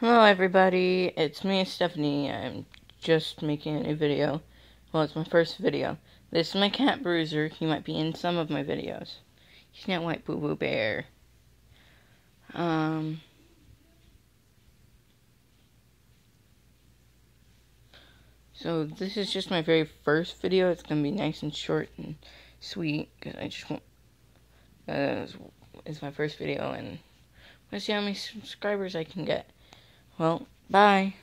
Hello everybody, it's me Stephanie. I'm just making a new video. Well, it's my first video. This is my cat Bruiser. He might be in some of my videos. He's not white boo boo bear. Um So this is just my very first video. It's gonna be nice and short and sweet because I just want uh, it's my first video and let's see how many subscribers I can get. Well, bye.